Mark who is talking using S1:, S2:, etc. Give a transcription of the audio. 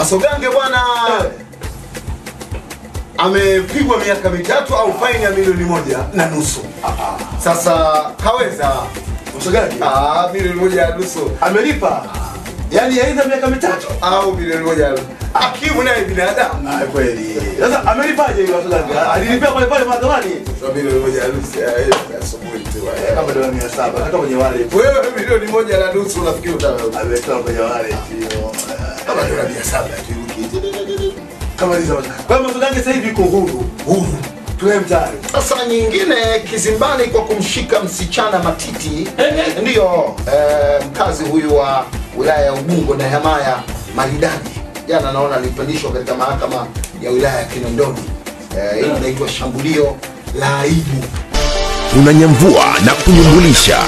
S1: Masogange bwana amepigwa miaka mitatu au faini ya milioni moja na nusu. Sasa kaweza
S2: Masogange?
S1: ah, milioni moja na nusu
S2: amelipa, yaani aidha miaka mitatu.
S1: au milioni moja. Hakimu naye binadamu.
S2: Ah, kweli. Sasa amelipaje hiyo Masogange? Alilipia pale pale mahakamani
S1: milioni moja na nusu asubuhi tu.
S2: Eh, kama dola 700 katoka kwenye wale.
S1: Wewe milioni moja na nusu unafikiri utaweza?
S2: Ametoa kwenye wallet
S1: saba
S2: Kama hizo. Kwa hiyo sasa hivi yuko huru.
S1: huru. Sasa nyingine kizimbani kwa kumshika msichana matiti ndiyo eh, mkazi huyu wa wilaya ya Ubungo na Hamaya Maridadi jana naona alipandishwa katika mahakama ya wilaya ya Kinondoni. Eh, naitwa linaitwa shambulio la aibu.
S3: Unanyamvua na kunyumbulisha